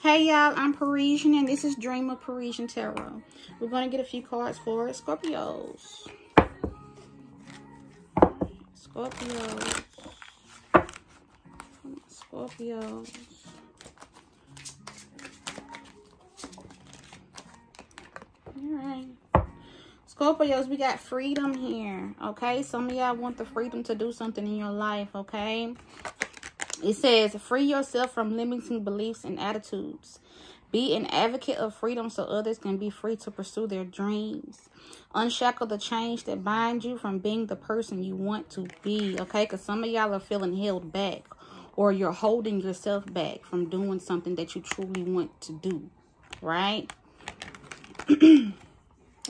Hey y'all, I'm Parrisenne and this is Dream of Parrisenne Tarot. We're going to get a few cards for Scorpios. Scorpios. Scorpios. Alright. Scorpios, we got freedom here, okay? Some of y'all want the freedom to do something in your life, okay? It says, free yourself from limiting beliefs and attitudes. Be an advocate of freedom so others can be free to pursue their dreams. Unshackle the chains that bind you from being the person you want to be, okay? Because some of y'all are feeling held back or you're holding yourself back from doing something that you truly want to do, right? and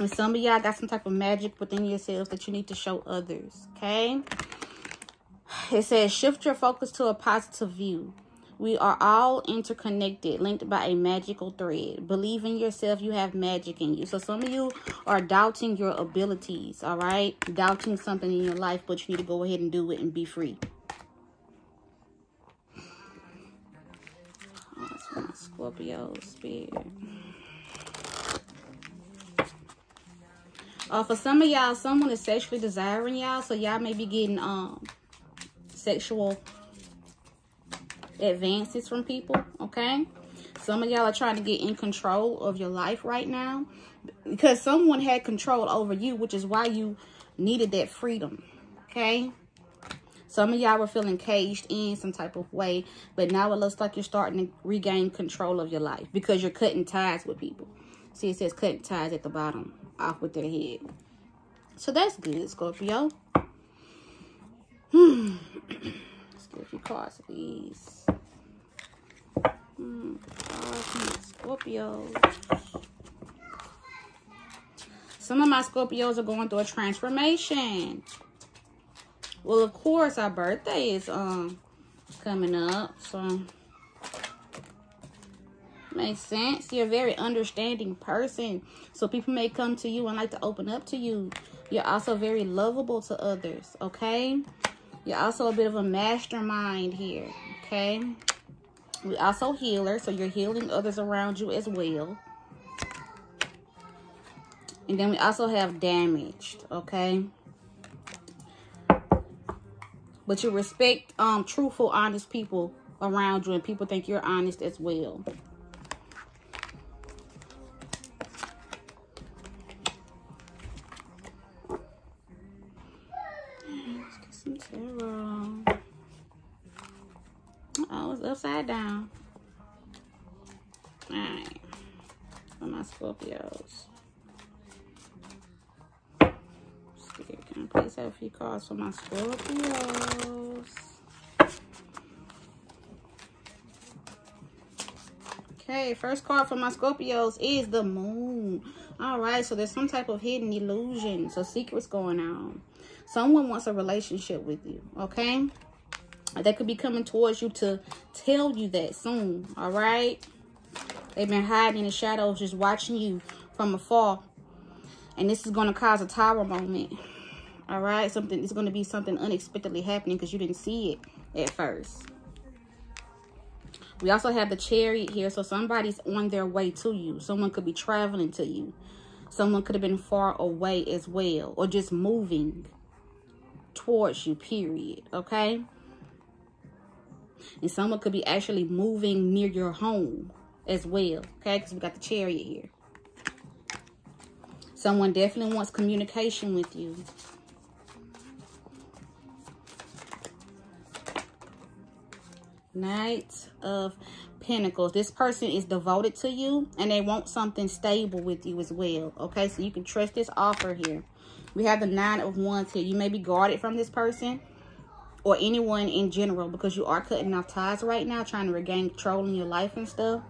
some of y'all got some type of magic within yourselves that you need to show others, okay? It says, shift your focus to a positive view. We are all interconnected, linked by a magical thread. Believe in yourself. You have magic in you. So some of you are doubting your abilities, all right? Doubting something in your life, but you need to go ahead and do it and be free. Oh, Scorpio spirit. Uh, for some of y'all, someone is sexually desiring y'all, so y'all may be getting um sexual advances from people, okay? Some of y'all are trying to get in control of your life right now because someone had control over you, which is why you needed that freedom, okay? Some of y'all were feeling caged in some type of way, but now it looks like you're starting to regain control of your life because you're cutting ties with people. See, it says cutting ties at the bottom off with their head. So that's good, Scorpio. Hmm. Let's get a few cards, please. Hmm. Scorpio. Some of my Scorpios are going through a transformation. Well, of course, our birthday is um coming up, so makes sense. You're a very understanding person, so people may come to you and like to open up to you. You're also very lovable to others, okay? You're also a bit of a mastermind here, okay? We also healer, so you're healing others around you as well. And then we also have damaged, okay? But you respect um, truthful, honest people around you, and people think you're honest as well. My Scorpios? Okay, first card for my Scorpios is the moon. All right, so there's some type of hidden illusion. So secrets going on. Someone wants a relationship with you, okay? They could be coming towards you to tell you that soon, all right? They've been hiding in the shadows, just watching you from afar. And this is going to cause a tower moment, all right? Something It's going to be something unexpectedly happening because you didn't see it at first. We also have the chariot here. So somebody's on their way to you. Someone could be traveling to you. Someone could have been far away as well. Or just moving towards you, period. Okay? And someone could be actually moving near your home as well. Okay, because we got the chariot here. Someone definitely wants communication with you. Knight of Pentacles. This person is devoted to you and they want something stable with you as well. Okay, so you can trust this offer here. We have the Nine of Wands here. You may be guarded from this person or anyone in general because you are cutting off ties right now, trying to regain control in your life and stuff.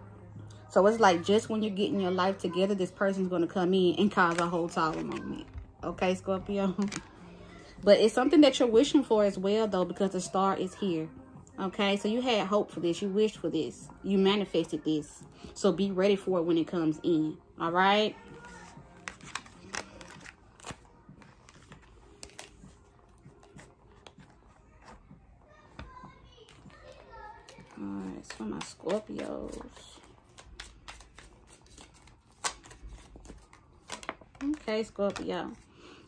So it's like just when you're getting your life together, this person's going to come in and cause a whole tower moment. Okay, Scorpio? But it's something that you're wishing for as well, though, because the star is here. Okay, so you had hope for this. You wished for this. You manifested this. So be ready for it when it comes in. All right? All right, my Scorpios. Okay, Scorpio.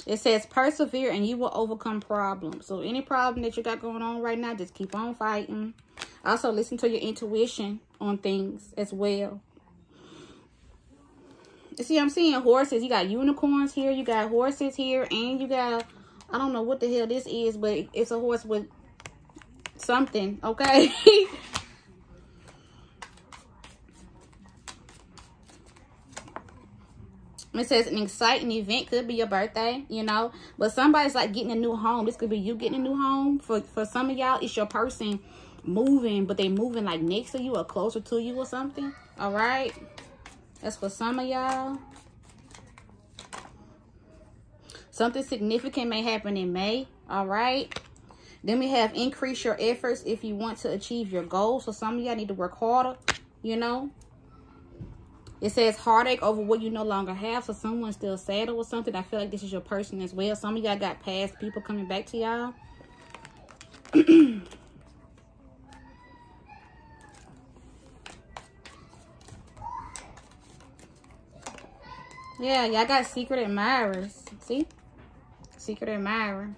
It says persevere and you will overcome problems. So any problem that you got going on right now, just keep on fighting. Also, listen to your intuition on things as well. You see, I'm seeing horses. You got unicorns here. You got horses here. And you got, I don't know what the hell this is, but it's a horse with something, okay? It says an exciting event could be your birthday, you know. But somebody's like getting a new home. This could be you getting a new home. For for some of y'all, it's your person moving, but they moving like next to you or closer to you or something. All right. That's for some of y'all. Something significant may happen in May. All right. Then we have increase your efforts if you want to achieve your goals. So some of y'all need to work harder, you know. It says heartache over what you no longer have. So someone's still sad or something. I feel like this is your person as well. Some of y'all got past people coming back to y'all. yeah, y'all got secret admirers. See? Secret admirer.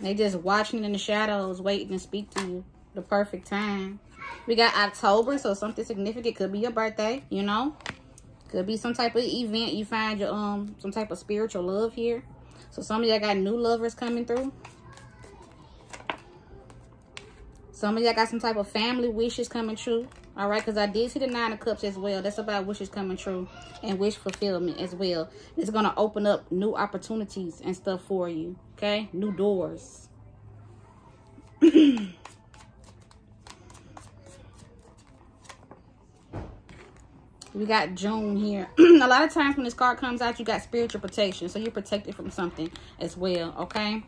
They just watching in the shadows, waiting to speak to you. The perfect time. We got October, so something significant. Could be your birthday, you know. Could be some type of event. You find your um some type of spiritual love here. So some of y'all got new lovers coming through. Some of y'all got some type of family wishes coming true. All right, because I did see the Nine of Cups as well. That's about wishes coming true and wish fulfillment as well. It's going to open up new opportunities and stuff for you. Okay? New doors. We got June here. a lot of times when this card comes out, you got spiritual protection. So you're protected from something as well, okay?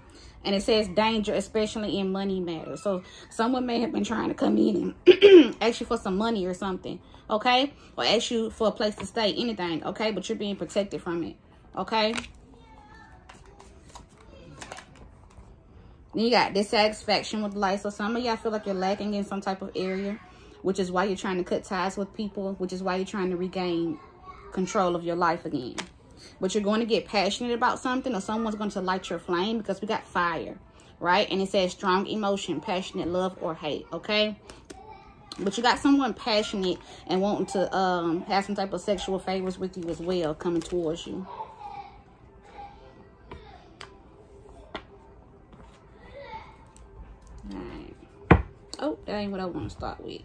And it says danger, especially in money matters. So someone may have been trying to come in and ask you for some money or something, okay? Or ask you for a place to stay, anything, okay? But you're being protected from it, okay? Then you got dissatisfaction with life. So some of y'all feel like you're lacking in some type of area which is why you're trying to cut ties with people, which is why you're trying to regain control of your life again. But you're going to get passionate about something or someone's going to light your flame because we got fire, right? And it says strong emotion, passionate love or hate, okay? But you got someone passionate and wanting to um, have some type of sexual favors with you as well coming towards you. That ain't what I want to start with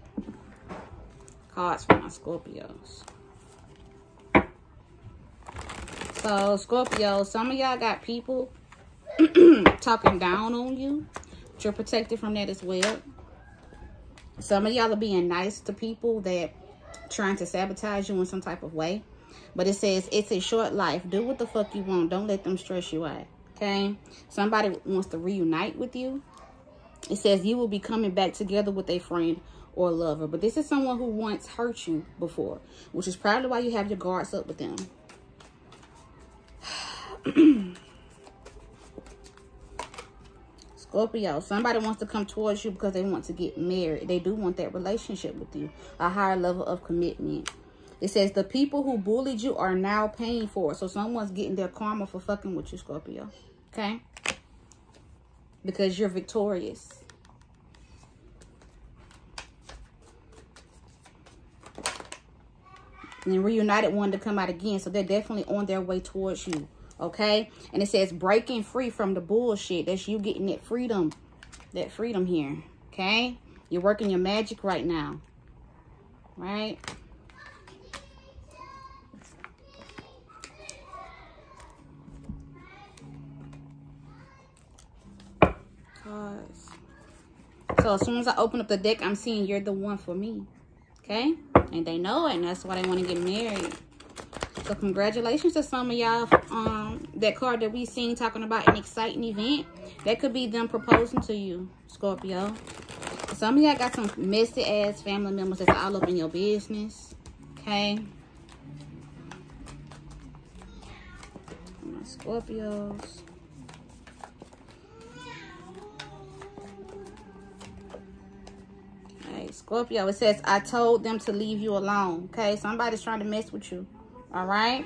cards for my Scorpios. So, Scorpio, some of y'all got people talking down on you. But you're protected from that as well. Some of y'all are being nice to people that trying to sabotage you in some type of way. But it says, it's a short life. Do what the fuck you want. Don't let them stress you out. Okay? Somebody wants to reunite with you. It says you will be coming back together with a friend or lover. But this is someone who once hurt you before, which is probably why you have your guards up with them. Scorpio, somebody wants to come towards you because they want to get married. They do want that relationship with you, a higher level of commitment. It says the people who bullied you are now paying for it. So someone's getting their karma for fucking with you, Scorpio. Okay? Because you're victorious. and reunited wanted to come out again. So they're definitely on their way towards you okay? And it says breaking free from the bullshit. That's you getting that freedom that freedom here okay? You're working your magic right now right so as soon as i open up the deck i'm seeing you're the one for me. Okay? And they know it and that's why they want to get married. So congratulations to some of y'all um that card that we seen talking about an exciting event. That could be them proposing to you scorpio. Some of y'all got some messy ass family members that's all up in your business. Okay? Scorpios Scorpio, it says, I told them to leave you alone. Okay, somebody's trying to mess with you. All right.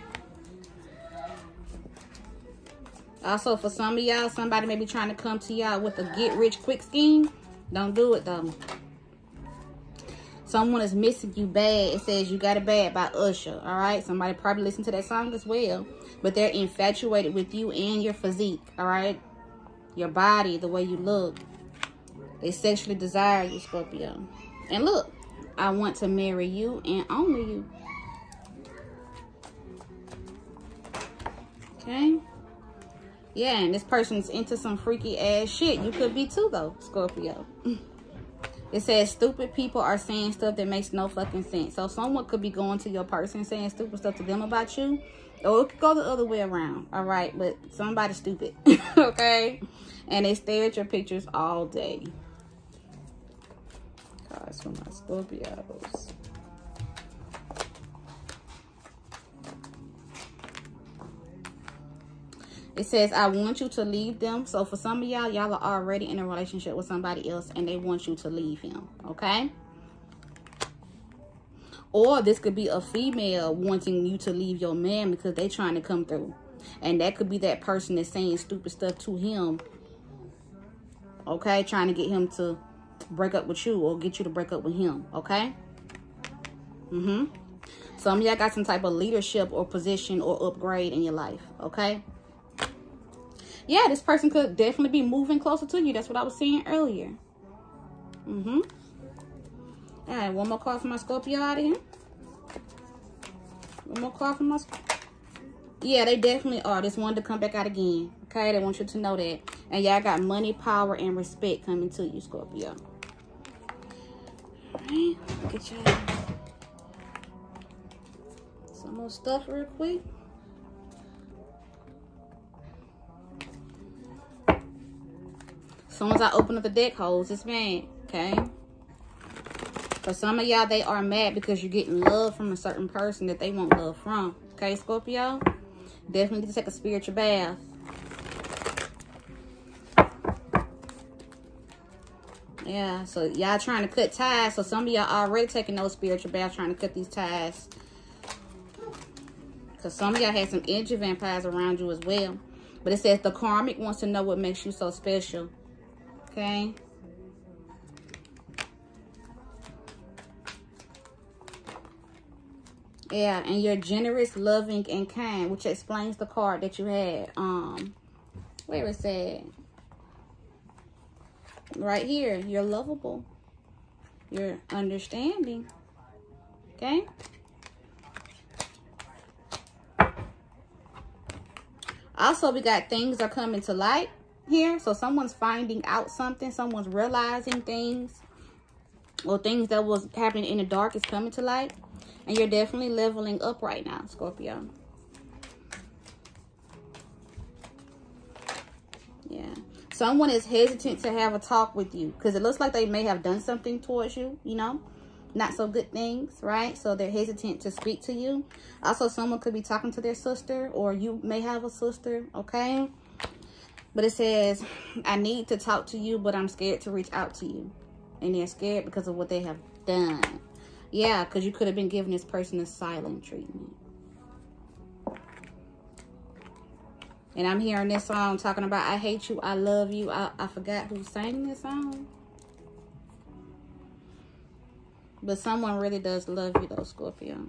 Also, for some of y'all, somebody may be trying to come to y'all with a get-rich-quick scheme. Don't do it, though. Someone is missing you bad. It says you got it bad by Usher. All right. Somebody probably listened to that song as well. But they're infatuated with you and your physique. All right. Your body, the way you look. They sexually desire you, Scorpio. And look, I want to marry you and only you. Okay. Yeah, and this person's into some freaky ass shit. You could be too, though, Scorpio. It says stupid people are saying stuff that makes no fucking sense. So someone could be going to your person saying stupid stuff to them about you. Or it could go the other way around. All right. But somebody's stupid. okay. And they stare at your pictures all day. Guys, for my Scorpios. It says, I want you to leave them. So for some of y'all, y'all are already in a relationship with somebody else and they want you to leave him. Okay? Or this could be a female wanting you to leave your man because they trying to come through. And that could be that person that's saying stupid stuff to him. Okay? Trying to get him to break up with you or get you to break up with him. Okay? Mm-hmm. Some y'all got some type of leadership or position or upgrade in your life. Okay? yeah, this person could definitely be moving closer to you. That's what I was saying earlier. Mm-hmm. All right, one more call for my Scorpio out of here. One more call for my Yeah, they definitely are. Just wanted to come back out again. Okay, they want you to know that. And y'all got money, power, and respect coming to you, Scorpio. At y'all. Some more stuff real quick. As soon as I open up the deck holes, it's mad, okay? For some of y'all, they are mad because you're getting love from a certain person that they want love from. Okay, Scorpio? Definitely need to take a spiritual bath. Yeah, so y'all trying to cut ties. So some of y'all already taking those spiritual baths, trying to cut these ties. Because some of y'all had some energy vampires around you as well. But it says the karmic wants to know what makes you so special okay? Yeah, and you're generous, loving, and kind, which explains the card that you had. Um, where that? Right here, you're lovable. You're understanding. Okay? Also, we got things are coming to light here. So someone's finding out something. Someone's realizing things. Or things that was happening in the dark is coming to light. And you're definitely leveling up right now, Scorpio. Someone is hesitant to have a talk with you. Because it looks like they may have done something towards you, you know. Not so good things, right? So they're hesitant to speak to you. Also, someone could be talking to their sister. Or you may have a sister, okay? But it says, I need to talk to you, but I'm scared to reach out to you. And they're scared because of what they have done. Yeah, because you could have been giving this person a silent treatment. And I'm hearing this song talking about, I hate you, I love you. I, I forgot who sang this song. But someone really does love you though, Scorpio.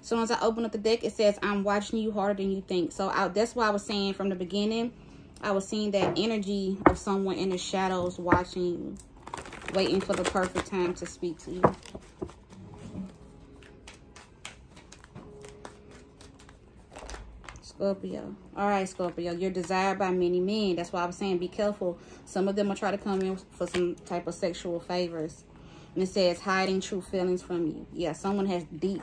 So once I open up the deck, it says, I'm watching you harder than you think. So I, that's why I was saying from the beginning, I was seeing that energy of someone in the shadows watching you, waiting for the perfect time to speak to you. Scorpio. All right, Scorpio. You're desired by many men. That's why I was saying be careful. Some of them will try to come in for some type of sexual favors. And it says hiding true feelings from you. Yeah, someone has deep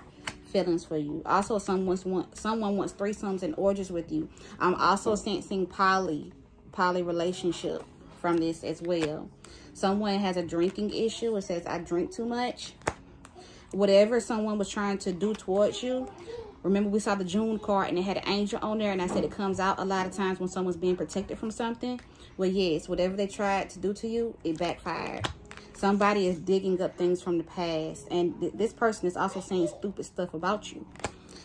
feelings for you. Also, someone's want someone wants threesomes and orgies with you. I'm also sensing poly poly relationship from this as well. Someone has a drinking issue. It says I drink too much. Whatever someone was trying to do towards you. Remember we saw the June card and it had an angel on there and I said it comes out a lot of times when someone's being protected from something. Well, yes, whatever they tried to do to you, it backfired. Somebody is digging up things from the past. And th this person is also saying stupid stuff about you.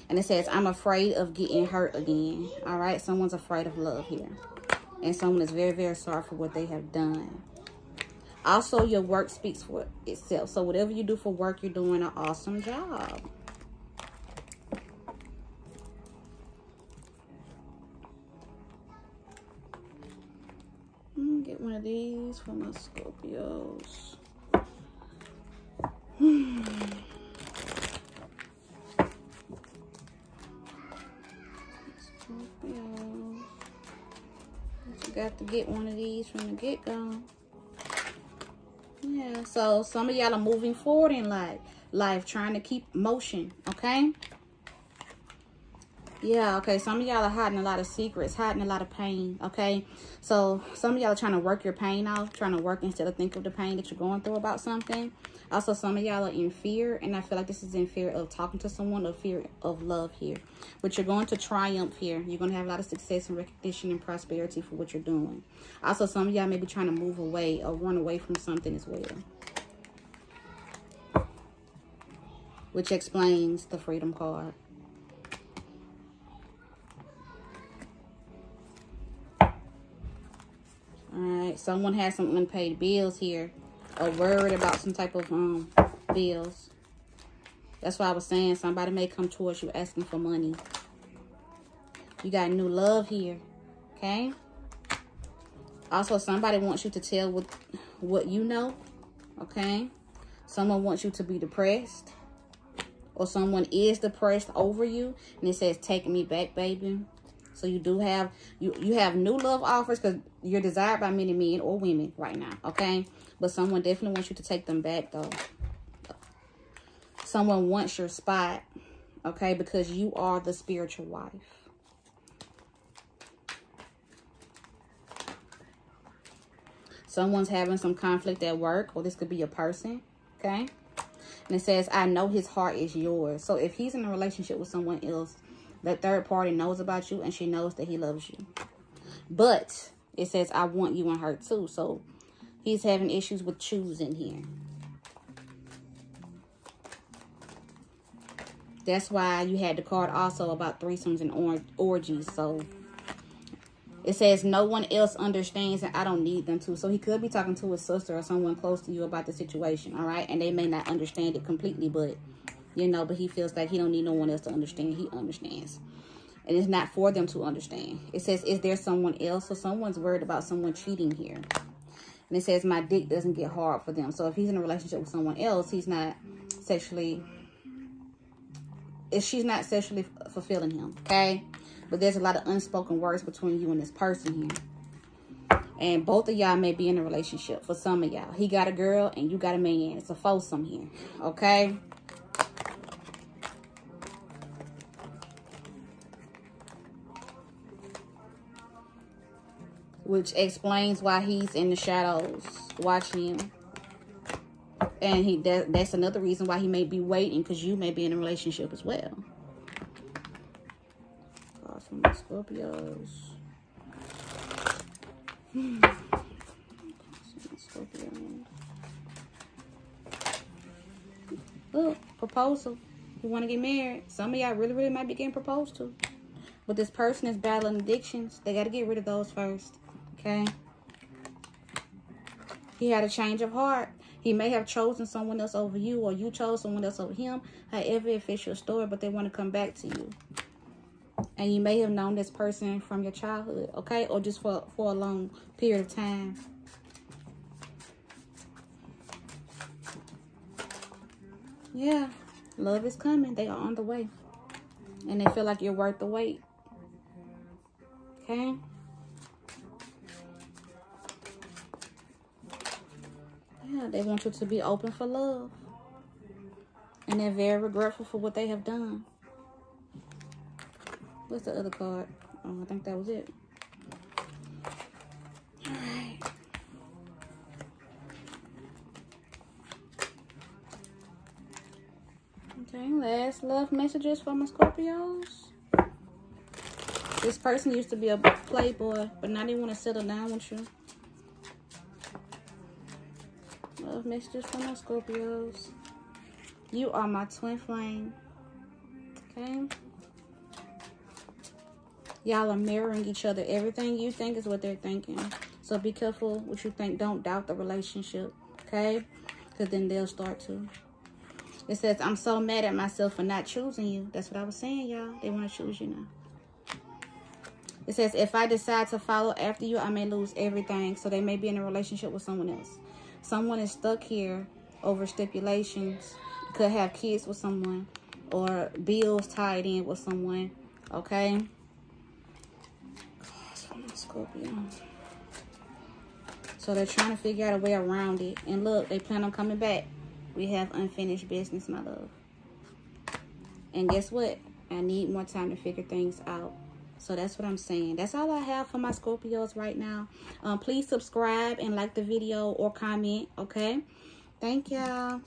And it says, I'm afraid of getting hurt again. All right. Someone's afraid of love here. And someone is very, very sorry for what they have done. Also, your work speaks for itself. So whatever you do for work, you're doing an awesome job. These for my Scorpios. Got to get one of these from the get-go. Yeah, so some of y'all are moving forward in life, life, trying to keep motion, okay? Yeah, okay. Some of y'all are hiding a lot of secrets, hiding a lot of pain, okay? So some of y'all are trying to work your pain off, trying to work instead of think of the pain that you're going through about something. Also, some of y'all are in fear, and I feel like this is in fear of talking to someone or fear of love here. But you're going to triumph here. You're going to have a lot of success and recognition and prosperity for what you're doing. Also, some of y'all may be trying to move away or run away from something as well. Which explains the freedom card. Someone has some unpaid bills here or worried about some type of um bills. That's why I was saying somebody may come towards you asking for money. You got new love here, okay? Also, somebody wants you to tell what, what you know, okay? Someone wants you to be depressed. Or someone is depressed over you. And it says, take me back, baby. So you do have you you have new love offers because you're desired by many men or women right now, okay? But someone definitely wants you to take them back though. Someone wants your spot, okay? Because you are the spiritual wife. Someone's having some conflict at work, or this could be a person, okay? And it says, I know his heart is yours. So if he's in a relationship with someone else, that third party knows about you and she knows that he loves you. But it says, I want you and her too. So he's having issues with choosing here. That's why you had the card also about threesomes and or orgies. So it says no one else understands and I don't need them to. So he could be talking to his sister or someone close to you about the situation. All right. And they may not understand it completely, but you know, but he feels like he don't need no one else to understand. He understands. And it's not for them to understand. It says, is there someone else? So someone's worried about someone cheating here. And it says, my dick doesn't get hard for them. So if he's in a relationship with someone else, he's not sexually, if she's not sexually fulfilling him, okay? But there's a lot of unspoken words between you and this person here. And both of y'all may be in a relationship for some of y'all. He got a girl and you got a man. It's a foursome here, okay? Which explains why he's in the shadows watching him. And he that, that's another reason why he may be waiting because you may be in a relationship as well. Cards from the Scorpios. Hmm, Scorpio. Look, proposal. You want to get married. Some of y'all really, really might be getting proposed to. But this person is battling addictions. They got to get rid of those first. Okay. He had a change of heart. He may have chosen someone else over you or you chose someone else over him. However, it fits your story, but they want to come back to you. And you may have known this person from your childhood, okay? Or just for, for a long period of time. Yeah, love is coming. They are on the way. And they feel like you're worth the wait. Okay? Yeah, they want you to be open for love. And they're very regretful for what they have done. What's the other card? Oh, I think that was it. Alright. Okay, last love messages for my Scorpios. This person used to be a playboy, but now they want to settle down with you. Messages from my Scorpios. You are my twin flame. Okay. Y'all are mirroring each other. Everything you think is what they're thinking. So be careful what you think. Don't doubt the relationship. Okay? Because then they'll start to. It says, I'm so mad at myself for not choosing you. That's what I was saying, y'all. They want to choose you now. It says, if I decide to follow after you, I may lose everything. So they may be in a relationship with someone else. Someone is stuck here over stipulations. Could have kids with someone or bills tied in with someone. Okay? So they're trying to figure out a way around it. And look, they plan on coming back. We have unfinished business, my love. And guess what? I need more time to figure things out. So that's what I'm saying. That's all I have for my Scorpios right now. Um, please subscribe and like the video or comment, okay? Thank y'all.